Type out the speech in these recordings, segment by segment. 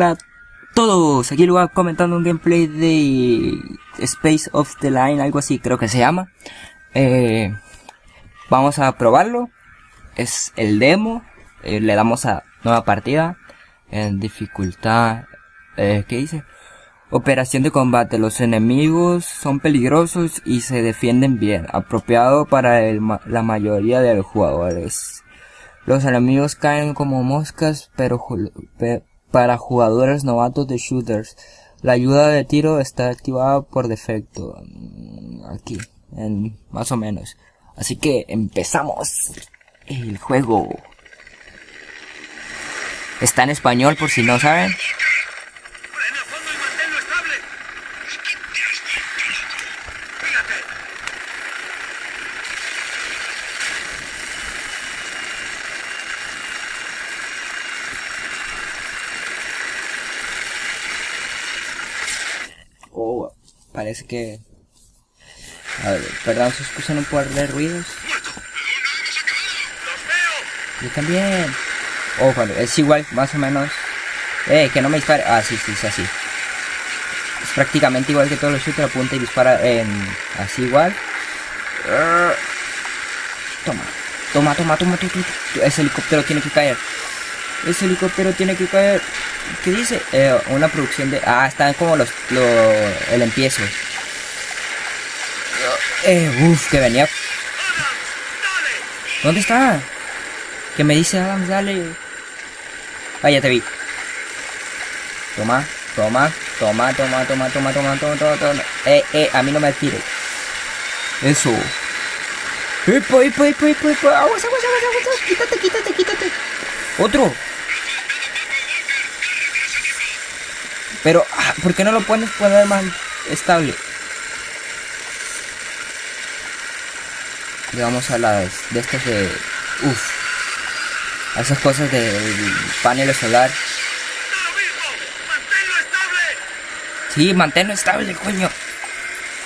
Hola a todos, aquí voy comentando un gameplay de Space of the Line, algo así creo que se llama. Eh, vamos a probarlo, es el demo, eh, le damos a nueva partida, en dificultad, eh, ¿qué dice? Operación de combate, los enemigos son peligrosos y se defienden bien, apropiado para la mayoría de los jugadores. Los enemigos caen como moscas, pero para jugadores novatos de shooters, la ayuda de tiro está activada por defecto. Mm, aquí, en, más o menos. Así que empezamos el juego. Está en español por si no saben. Oh, parece que... A ver, perdón se excusa no puedo de ruidos. Yo también. Oh, bueno, es igual, más o menos. Eh, que no me dispare. Ah, sí, sí, es así. Es prácticamente igual que todos los shooters, apunta y dispara en... Así igual. Toma, toma, toma, toma, toma, toma. Ese helicóptero tiene que caer. Ese helicóptero tiene que caer. ¿Qué dice? Eh, una producción de... Ah, están como los... Lo, el empiezo. Eh, uff, que venía... ¿Dónde está? Que me dice Adams, dale. Ah, ya te vi. Toma, toma, toma, toma, toma, toma, toma, toma, toma, toma. Eh, eh, a mí no me tires. Eso. ¡Epa, epa, epa, epa, epa! ¡Aguas, aguas, aguas, aguas! ¡Quítate, quítate, quítate! ¡Otro! Pero, ah, ¿por qué no lo puedes poner más estable? Vamos a las de estas de... Uff. A esas cosas del panel solar. Sí, manténlo estable, coño.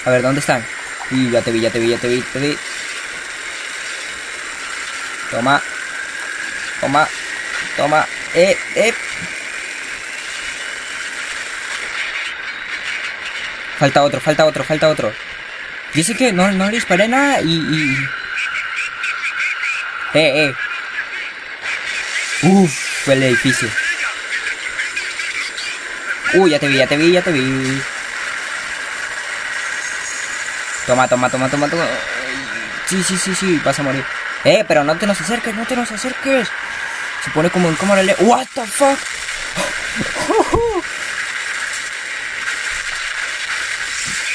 A ver, ¿dónde están? Y ya te vi, ya te vi, ya te vi, te vi. Toma. Toma. Toma. Eh, eh. Falta otro, falta otro, falta otro. Dice que no, no le disparé nada y, y... Eh, eh. Uf, el edificio. Uy, ya te vi, ya te vi, ya te vi. Toma, toma, toma, toma, toma. Sí, sí, sí, sí, vas a morir. Eh, pero no te nos acerques, no te nos acerques. Se pone como en cámara le... What the fuck?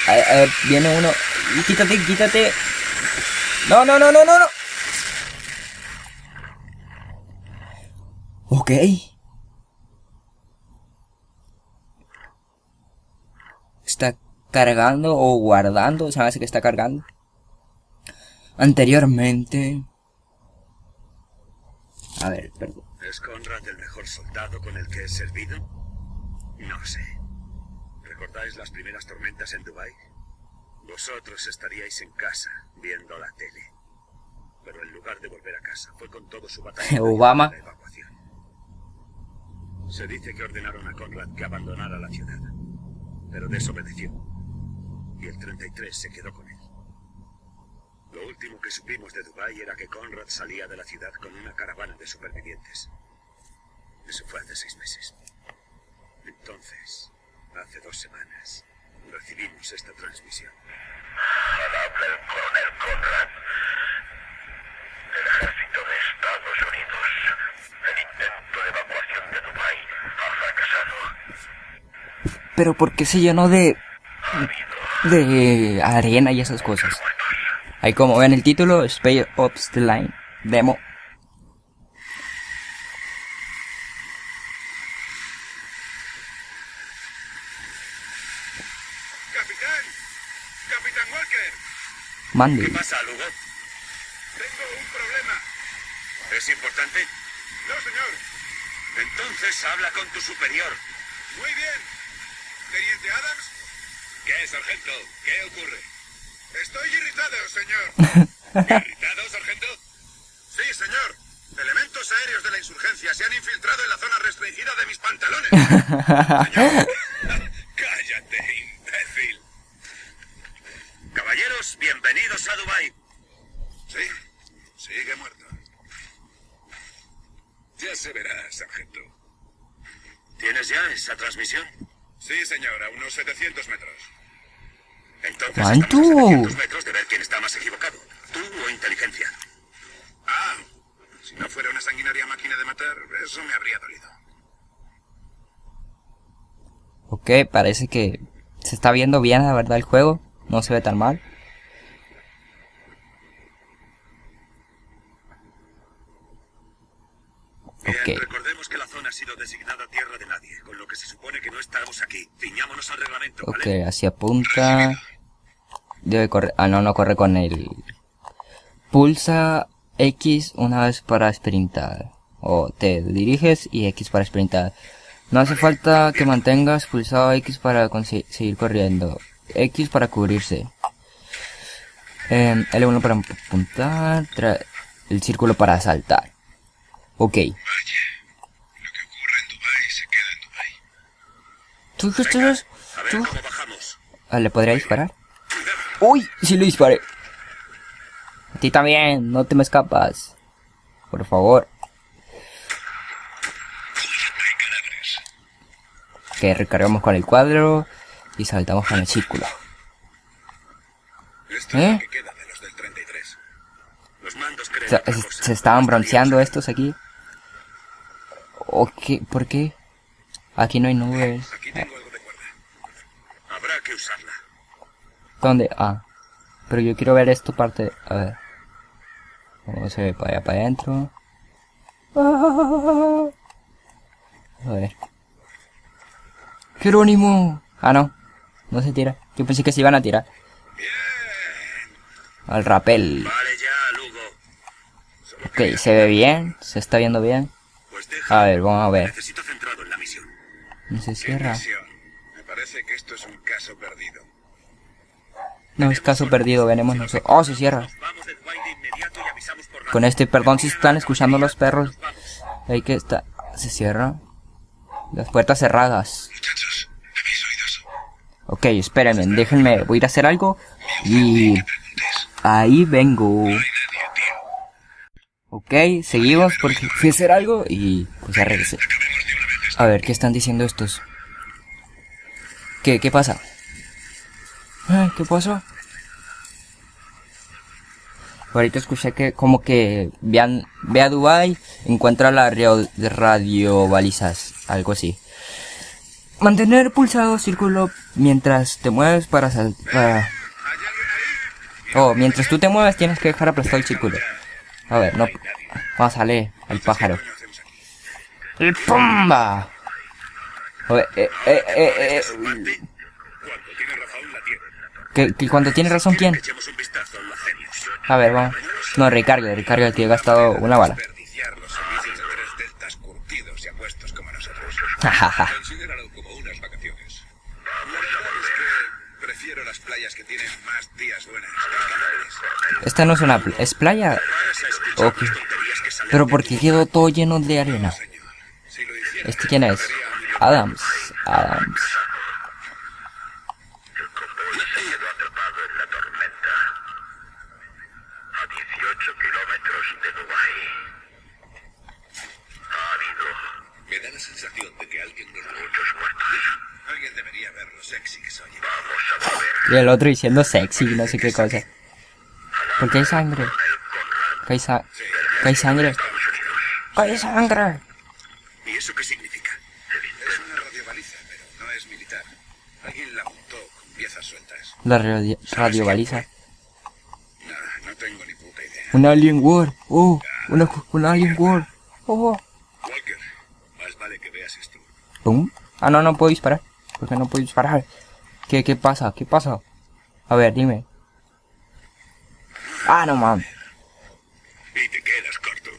A ver, a ver, viene uno. Quítate, quítate. No, no, no, no, no, no. Ok. Está cargando o guardando. Se me hace que está cargando. Anteriormente. A ver, perdón. ¿Es Conrad el mejor soldado con el que he servido? No sé. ¿Recordáis las primeras tormentas en Dubái? Vosotros estaríais en casa, viendo la tele. Pero en lugar de volver a casa, fue con todo su batallón Obama. la evacuación. Se dice que ordenaron a Conrad que abandonara la ciudad. Pero desobedeció. Y el 33 se quedó con él. Lo último que supimos de Dubái era que Conrad salía de la ciudad con una caravana de supervivientes. Eso fue hace seis meses. Entonces, hace dos semanas, recibimos esta transmisión. Habla el coronel Conrad. El ejército de Estados Unidos. El intento de evacuación de Dubái ha fracasado. Pero ¿por qué se llenó de... de arena y esas cosas? Ahí como ven el título, Space Ops The Line, demo. ¡Capitán! ¡Capitán Walker! Mande. ¿Qué pasa, Lugo? Tengo un problema. ¿Es importante? No, señor. Entonces habla con tu superior. Muy bien. Teniente Adams. ¿Qué, sargento? ¿Qué ocurre? Estoy irritado, señor. ¿Irritado, sargento? Sí, señor. Elementos aéreos de la insurgencia se han infiltrado en la zona restringida de mis pantalones. Cállate, a Dubai. Sí, sigue muerto. Ya se verá, sargento. ¿Tienes ya esa transmisión? Sí, señor, a unos 700 metros. Entonces ¿Cuánto? a 700 metros de ver quién está más equivocado. ¿Tú o inteligencia? Ah, si no fuera una sanguinaria máquina de matar, eso me habría dolido. Ok, parece que se está viendo bien, la verdad, el juego. No se ve tan mal. Bien, Ok. recordemos que la zona ha sido designada tierra de nadie, con lo que se supone que no estamos aquí. Ciñámonos al reglamento, Ok, ¿vale? hacia punta. Debe correr. Ah, no, no corre con el. Pulsa X una vez para sprintar. O te diriges y X para sprintar. No hace falta que mantengas pulsado X para seguir corriendo. X para cubrirse. Em, L1 para apuntar. el círculo para saltar. Ok. Lo que ocurre en se queda en. ¿Tú qué estás? ¿Tú? Ah, ¿Le podría disparar? ¡Uy! Sí le disparé. A ti también, no te me escapas. Por favor. Que recargamos con el cuadro y saltamos con el círculo. ¿Eh? es lo que queda de los del 33. Los mandos creen Se, se- estaban bronceando estos aquí. ¿O qué? ¿Por qué? Aquí no hay nubes. Aquí tengo algo de cuerda. Habrá que usarla. ¿Dónde? Ah. Pero yo quiero ver esto parte. A ver. ¿Cómo se ve para allá para adentro? Ah. A ver. Jerónimo. Ah, no. No se tira. Yo pensé que se iban a tirar. Al rapel. Vale ya, Lugo. Solo Ok, se ve bien. Se está viendo bien. Pues. A ver, vamos a ver. Necesito centrado en la misión. No se ¿Qué cierra. Me parece que esto es un caso perdido. No es caso perdido. Veremos nosotros. Oh, se cierra. Con este, perdón si están escuchando los perros. Ahí que está. Se cierra. Las puertas cerradas. Ok, espérenme, déjenme, voy a ir a hacer algo y ahí vengo. Ok, seguimos porque fui a hacer algo y pues ya regresé. A ver, ¿qué están diciendo estos? ¿Qué, qué pasa? Ah, ¿Qué pasó? Ahorita escuché que como que vean, ve a Dubai, encuentra la radio, radio balizas, algo así. Mantener pulsado círculo mientras te mueves para saltar. Oh, mientras tú te mueves tienes que dejar aplastado el círculo. A ver, no. Vamos a salir al pájaro. ¡El pumba! A ver, eh, eh, eh, eh, Cuando tiene razón, la tiene. Que, cuando tiene razón, ¿quién? A ver, vamos. No, recarga, recarga que he gastado una bala. Esta no es una pl- es playa. Ok. Pero porque quedó todo lleno de arena. ¿Este quién es? Adams. Adams. El convoy se quedó atrapado en la tormenta. A 18 kilómetros de Dubái. Ha habido Me da la sensación de que alguien nos lo muchos muertos. Alguien debería ver lo sexy que soy. Vamos a mover Y el otro diciendo sexy, no sé qué cosa. Porque hay sangre. Que hay, sa- que hay sangre. Que hay sangre. ¿Y eso qué significa? Es una radiobaliza, pero no es militar. Alguien la montó con piezas sueltas. La radio, radio baliza. No, no tengo ni puta idea. Un alien war. Oh, una, un alien war. Oh. Walker, más vale que veas esto. Pum. Ah, no, no puedo disparar. ¿Por qué no puedo disparar? ¿Qué, qué pasa? ¿Qué pasa? A ver, dime. Ah, no mames. Y te quedas corto.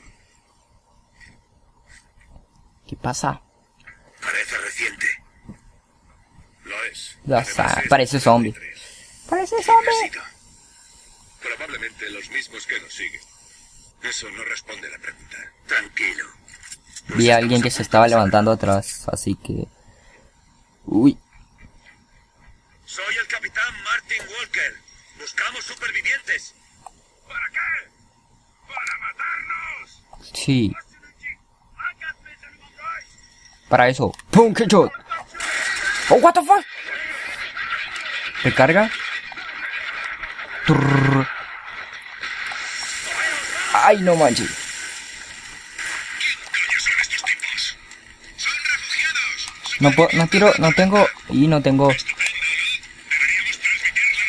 ¿Qué pasa? Parece reciente. Lo es. Además es parece del zombie. 33. Parece ¿Quién ha sido? Probablemente los mismos que nos siguen. Eso no responde a la pregunta. Tranquilo. Vi a alguien que se estaba levantando atrás, así que... Uy, Soy el capitán Martin Walker. Buscamos supervivientes. ¿Para qué? ¡Para matarnos! sí. Para eso. ¡Pum! ¡Qué shot! ¡Oh, what the fuck! Recarga. Trrr. ¡Ay, no manches! No puedo, no tiro, no tengo, y no tengo.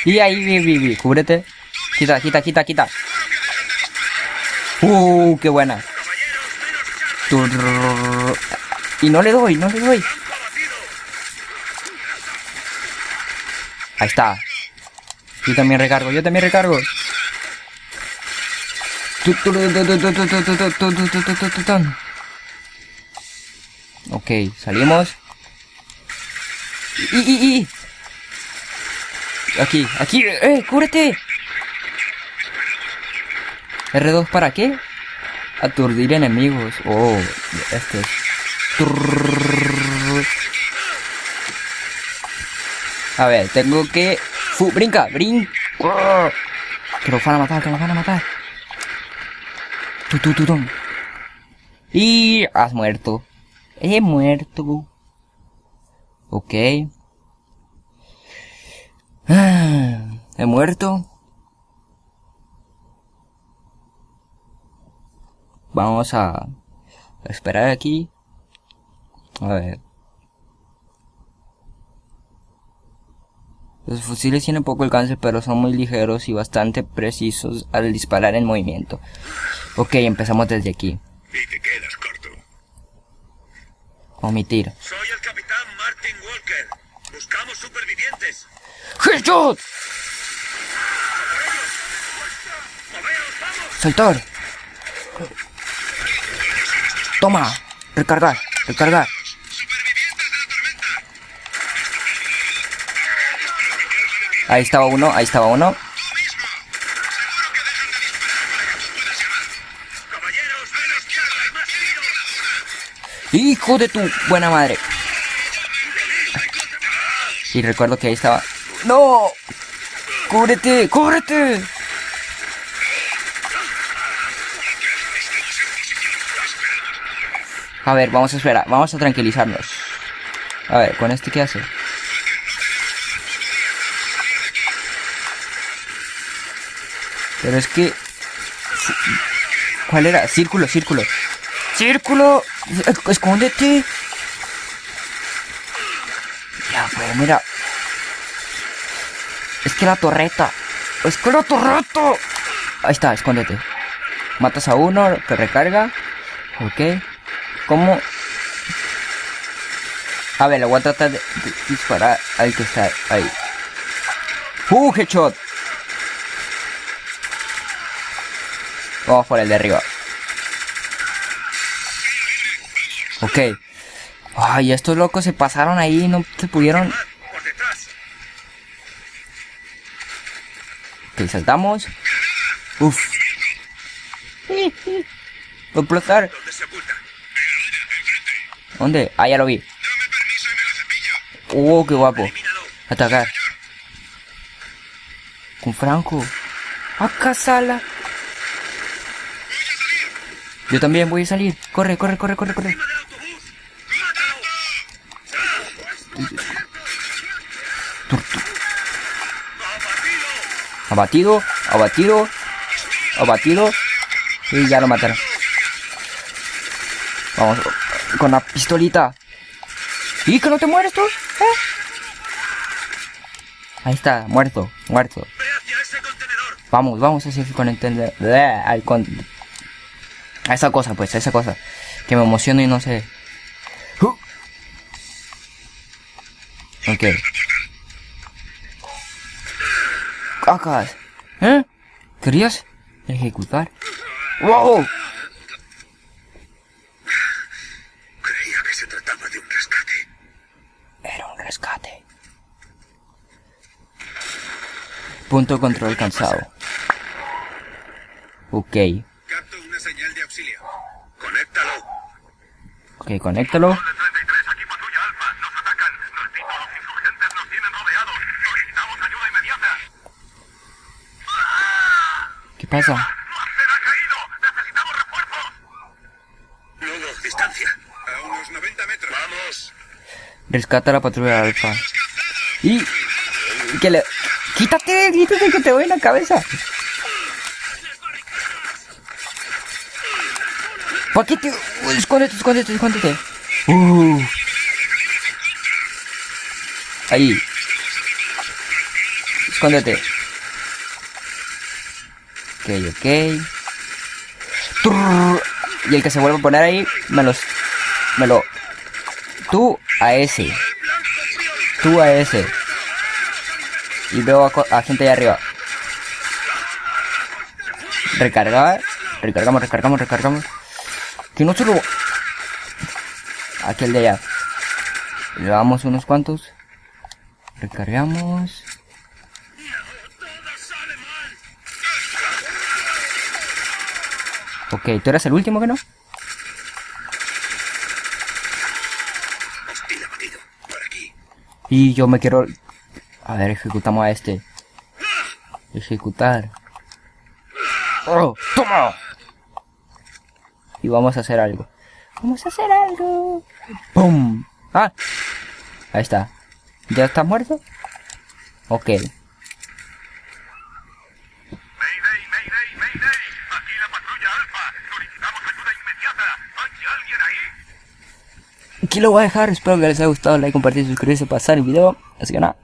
Y ahí, vi, vi, cúbrete. Quita, quita, quita, quita. Uh, qué buena. Y no le doy, no le doy. Ahí está. Yo también recargo, yo también recargo. Ok, salimos. Y, y, y. Aquí, aquí, eh, cúbrete. R2 para qué? Aturdir enemigos. Oh, este es. A ver, tengo que. Fu, brinca, brinca. Que nos van a matar, que nos van a matar. Tu, tu, tu, tum. Y has muerto. He muerto. Ok. He muerto. Vamos a esperar aquí. A ver. Los fusiles tienen poco alcance, pero son muy ligeros y bastante precisos al disparar en movimiento. Ok, empezamos desde aquí. Y te quedas corto. Omitir. Soy el capitán Martin Walker. Buscamos supervivientes. ¡Headshot! ¡Moveos, vamos! ¡Saltar! Toma, recargar, recargar. Ahí estaba uno, ahí estaba uno. Hijo de tu buena madre. Y recuerdo que ahí estaba. ¡No! ¡Cúbrete! ¡Cúbrete! A ver, vamos a esperar. Vamos a tranquilizarnos. A ver, ¿con este qué hace? Pero es que... ¿Cuál era? Círculo, círculo. ¡Círculo! Es- ¡Escóndete! Ya, pues, mira. Es que la torreta. Es que la torreta. Ahí está, escóndete. Matas a uno, que recarga. Ok. ¿Cómo? A ver, le voy a tratar de, disparar al que está ahí. ¡Uh, headshot! Vamos por el de arriba. Ok. Ay, estos locos se pasaron ahí no se pudieron... Ok, saltamos. Uf. Va a explotar. ¿Dónde. Ah, ya lo vi. Oh, qué guapo. Atacar. Con Franco. Acá sala. Yo también voy a salir. Corre, corre, corre, corre, corre. ¡Abatido! Abatido, abatido. Y ya lo mataron. Vamos, con la pistolita. ¿Y que no te mueres tú? ¿Eh? Ahí está, muerto, muerto. Vamos, vamos a seguir con entender. al con- A esa cosa, pues, a esa cosa. Que me emociono y no sé. Ok. Cacas. ¿Eh? ¿Querías ejecutar? ¡Wow! Creía que se trataba de un rescate. Era un rescate. Punto control cansado. Ok. Capto una señal de auxilio. Conéctalo. Ok, conéctalo. Del 33, aquí patrulla Alfa. Nos atacan. Repito, los insurgentes nos tienen rodeados. Solicitamos ayuda inmediata. ¿Qué pasa? ¡Master ha caído! ¡Necesitamos refuerzo! Luego, distancia. A unos 90 metros. Vamos. Rescata a la patrulla alfa. Y... Que le... Quítate, quítate que te voy en la cabeza. ¿Por qué te... Escóndete, escóndete, escóndete. Uh. Ahí. Escóndete. Ok. Trrr. Y el que se vuelve a poner ahí, me los... Me lo... Tú a ese. Tú a ese. Y veo a, a gente allá arriba. Recargar. Recargamos, recargamos, recargamos. Que no se lo... Aquel de allá. Le damos unos cuantos. Recargamos. Ok, tú eras el último que no? Y yo me quiero... A ver, ejecutamos a este. Ejecutar. ¡Oh! ¡Toma! Y vamos a hacer algo. Vamos a hacer algo. ¡Pum! ¡Ah! Ahí está. ¿Ya está muerto? Ok. Mayday, Mayday, Mayday. Aquí la patrulla Alfa. Solicitamos ayuda inmediata. ¿Hay alguien ahí? Aquí lo voy a dejar. Espero que les haya gustado. Like, compartir, suscribirse, pasar el video. Así que nada.